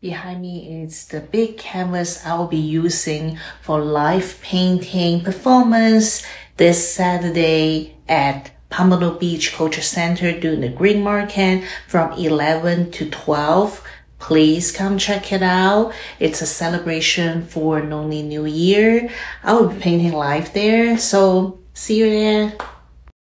Behind me is the big canvas I will be using for live painting performance this Saturday at Pompano Beach Culture Center during the Green Market from 11 to 12. Please come check it out. It's a celebration for Lunar New Year. I will be painting live there, so see you there.